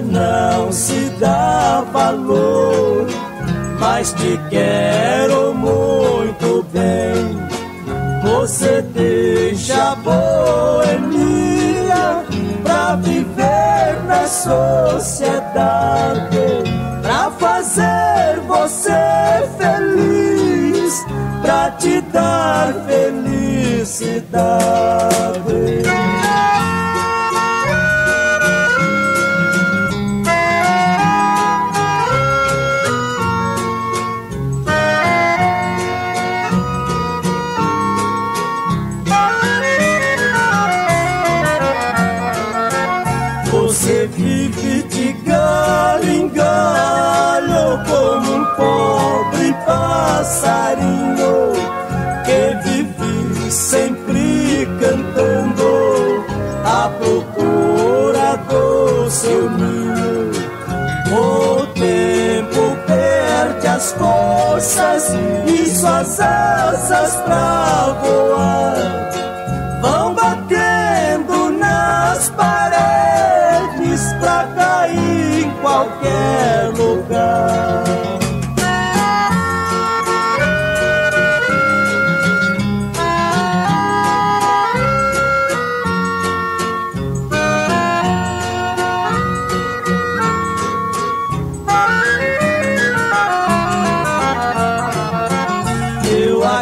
não se dá valor, mas te quero muito bem. Você deixa a boemia pra viver na sociedade, pra fazer você feliz, pra te dar felicidade. E suas asas pra voar vão batendo nas paredes pra cair em qualquer lugar.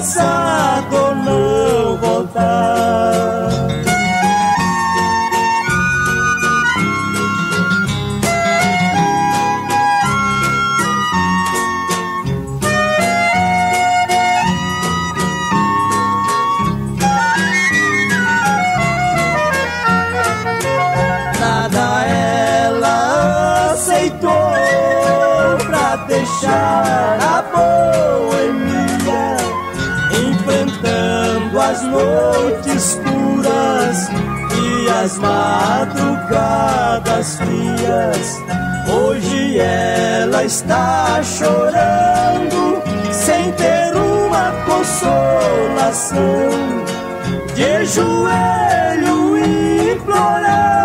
passado não voltar. deixar a boemia, noites escuras e as madrugadas frias. Hoje ela está chorando sem ter uma consolação, de joelho implorando